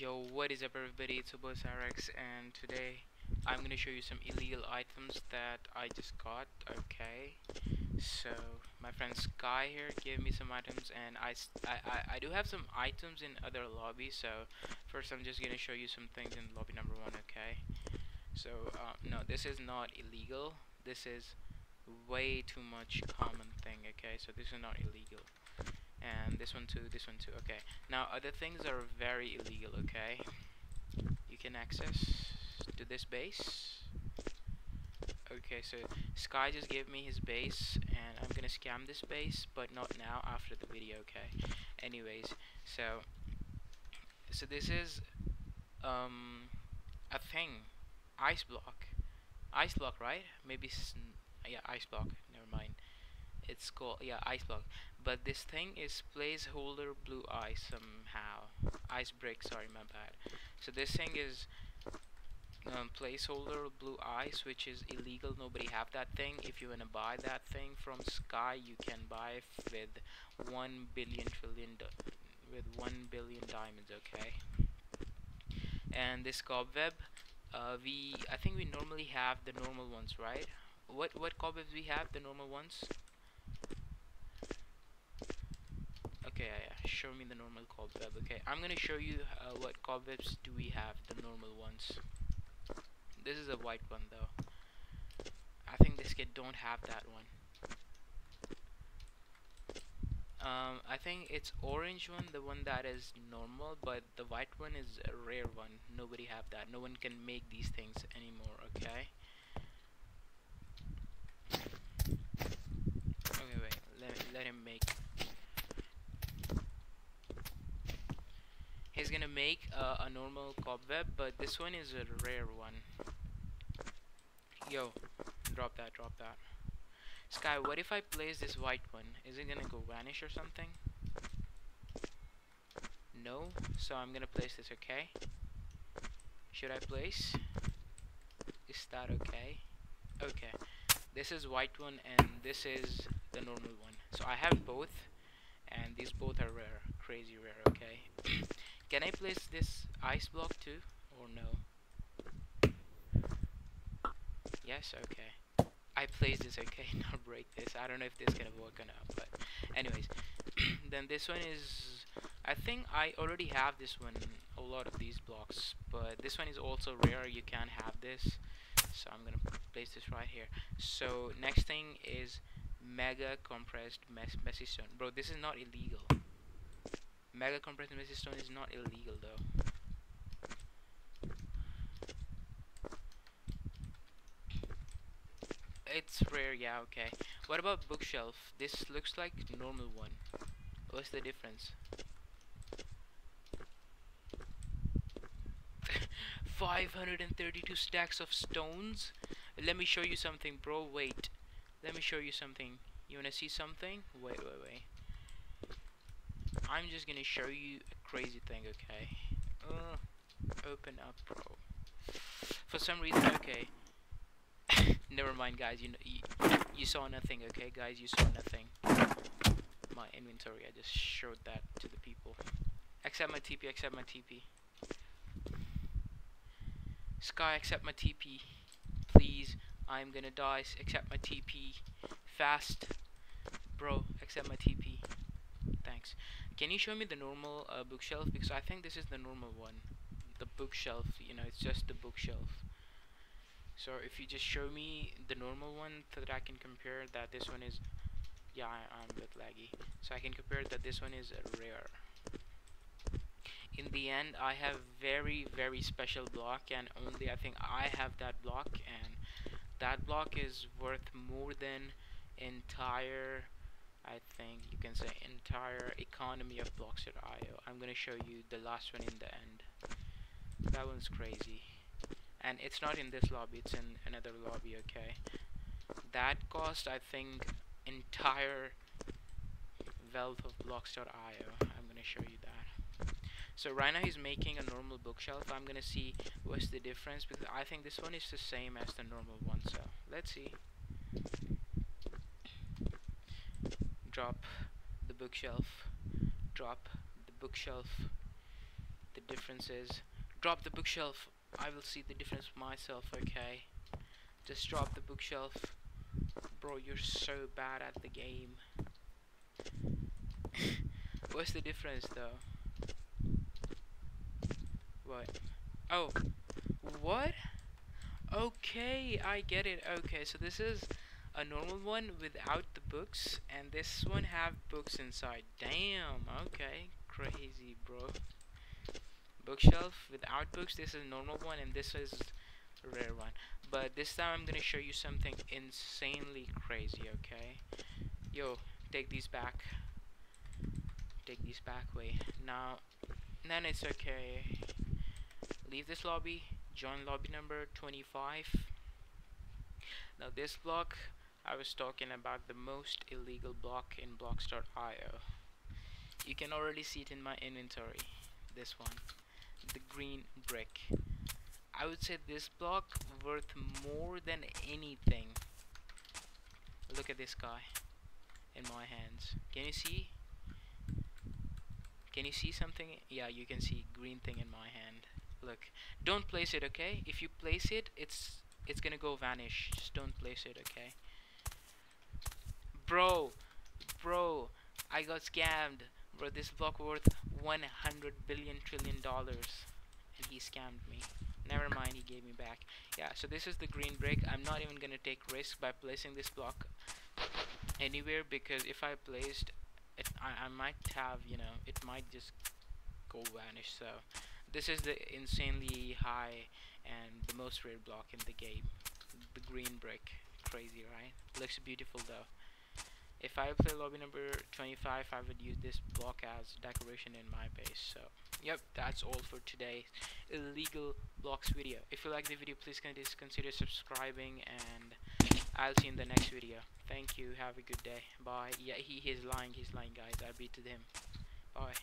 Yo, what is up everybody, it's boy and today I'm gonna show you some illegal items that I just got, okay? So, my friend Sky here gave me some items and I, I, I, do have some items in other lobbies, so first I'm just gonna show you some things in lobby number one, okay? So, uh, no, this is not illegal, this is way too much common thing, okay? So this is not illegal and this one too, this one too. Okay. Now other things are very illegal. Okay. You can access to this base. Okay, so Sky just gave me his base, and I'm gonna scam this base, but not now. After the video. Okay. Anyways, so so this is um a thing, ice block, ice block, right? Maybe yeah, ice block. Never mind it's called yeah ice block. But this thing is placeholder blue ice somehow. Ice brick sorry my bad. So this thing is um, placeholder blue ice which is illegal. Nobody have that thing. If you wanna buy that thing from sky you can buy with 1 billion trillion with 1 billion diamonds okay? And this cobweb uh, we I think we normally have the normal ones right? What what cobwebs we have the normal ones Okay, yeah, yeah, show me the normal cobweb. Okay, I'm gonna show you uh, what cobwebs do we have, the normal ones. This is a white one though. I think this kid don't have that one. Um, I think it's orange one, the one that is normal, but the white one is a rare one. Nobody have that. No one can make these things anymore, okay? Okay, wait. Let, let him make he's gonna make uh, a normal cobweb but this one is a rare one. Yo drop that drop that. Sky what if I place this white one? Is it gonna go vanish or something? No so I'm gonna place this okay? Should I place? Is that okay? Okay this is white one and this is the normal one. So I have both and these both are rare crazy rare okay Can I place this ice block too? Or no? Yes, okay. I placed this, okay, now break this. I don't know if this is gonna work or not, but anyways. then this one is... I think I already have this one, a lot of these blocks, but this one is also rare, you can't have this. So I'm gonna place this right here. So next thing is mega compressed mes messy stone. Bro, this is not illegal. Mega compressed messy stone is not illegal though. It's rare, yeah, okay. What about bookshelf? This looks like normal one. What's the difference? 532 stacks of stones? Let me show you something, bro. Wait. Let me show you something. You wanna see something? Wait, wait, wait. I'm just gonna show you a crazy thing, okay? Uh, open up, bro. For some reason, okay. Never mind, guys. You, know, you you saw nothing, okay, guys? You saw nothing. My inventory. I just showed that to the people. Accept my TP. Accept my TP. Sky, accept my TP. Please. I'm gonna die. Accept my TP. Fast. Bro, accept my TP. Thanks. Can you show me the normal uh, bookshelf? Because I think this is the normal one. The bookshelf, you know, it's just the bookshelf. So if you just show me the normal one so that I can compare that this one is... Yeah, I, am a bit laggy. So I can compare that this one is rare. In the end, I have very, very special block and only I think I have that block and that block is worth more than entire I think you can say entire economy of Bloxd.io. I'm gonna show you the last one in the end. That one's crazy. And it's not in this lobby, it's in another lobby, okay? That cost, I think, entire wealth of Bloxd.io. I'm gonna show you that. So right now he's making a normal bookshelf. I'm gonna see what's the difference because I think this one is the same as the normal one. So let's see. Drop the bookshelf drop the bookshelf the difference is. Drop the bookshelf. I will see the difference myself, okay? Just drop the bookshelf. Bro, you're so bad at the game. What's the difference though? What? Oh, what? Okay, I get it. Okay, so this is a normal one without the books, and this one have books inside. Damn, okay, crazy, bro. Bookshelf without books, this is normal one, and this is a rare one. But this time I'm gonna show you something insanely crazy, okay? Yo, take these back. Take these back, way Now, then it's okay leave this lobby join lobby number 25 now this block I was talking about the most illegal block in Bloxd.io you can already see it in my inventory this one the green brick. I would say this block worth more than anything. Look at this guy in my hands. Can you see? Can you see something? Yeah you can see green thing in my hand. Look don't place it okay? If you place it it's it's gonna go vanish. Just don't place it okay bro bro I got scammed bro this block worth 100 billion trillion dollars and he scammed me never mind he gave me back yeah so this is the green brick I'm not even gonna take risk by placing this block anywhere because if I placed it I, I might have you know it might just go vanish so this is the insanely high and the most rare block in the game. The green brick. Crazy, right? Looks beautiful though. If I play lobby number 25, I would use this block as decoration in my base. So, yep, that's all for today's illegal blocks video. If you like the video, please consider subscribing, and I'll see you in the next video. Thank you. Have a good day. Bye. Yeah, he is lying. He's lying, guys. I beat him. Bye.